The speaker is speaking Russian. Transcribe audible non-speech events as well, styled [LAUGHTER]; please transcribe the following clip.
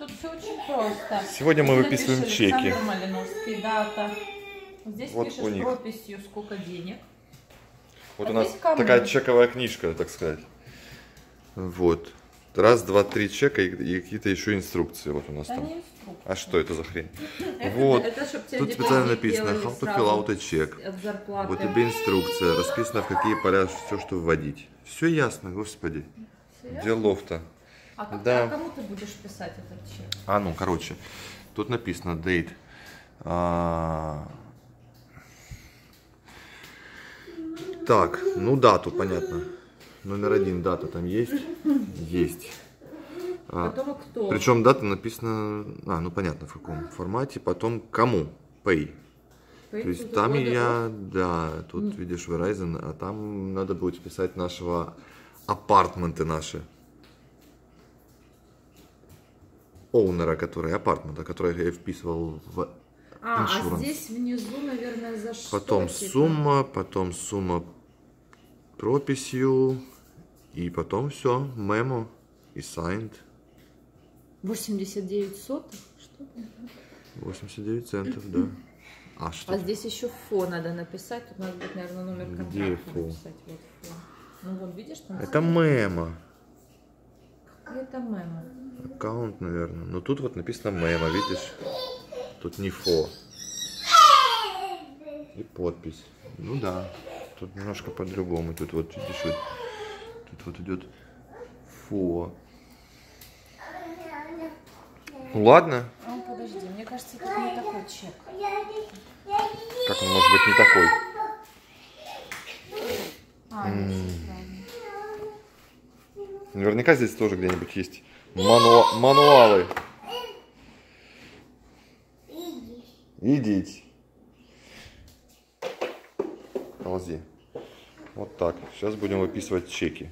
тут все очень просто. Сегодня мы выписываем напиши чеки. Александр Малиновский, дата. Здесь Вот пишешь у них. прописью, сколько денег. Вот А у нас такая чековая книжка, так сказать. Вот. Раз, два, три чека и, и какие-то еще инструкции вот у нас Да там. А что это за хрень? [LAUGHS] [LAUGHS] Вот. Тут специально написано how to fill out a check. Вот тебе инструкция, расписано в какие поля все, что вводить. Все ясно, господи. Делов-то. А, как- Да. а кому ты будешь писать этот чек? А, ну, короче, тут написано date. А, Так, ну дату, понятно. Номер один дата там есть? Есть. А, Потом кто? Причем дата написана, а, ну понятно в каком формате, потом кому? Pay. Pay То есть там я, да, тут видишь Verizon, а там надо будет вписать нашего апартменты наши. Оунера, который, апартмента, который я вписывал в... А, а insurance. здесь внизу, наверное, за что? Потом типа? сумма, потом сумма прописью, и потом все, мемо и signed. 89 сотых? Что там? 89 центов, да. А что? А здесь еще фо надо написать. Тут надо будет, наверное, номер Где контракта фо? написать. Вот фо. Ну вот, видишь, там Это мемо. это мемо. Аккаунт, наверное. Но тут вот написано мемо, видишь? Тут не фо. И подпись. Ну да. Тут немножко по-другому. Тут вот, видишь, вот, тут вот идет фо. Ну ладно. А, подожди, мне кажется, тут не такой чек. Как он может быть не такой? А. Наверняка здесь тоже где-нибудь есть мануа- мануалы. Идите. Ползи. Вот так. Сейчас будем выписывать чеки.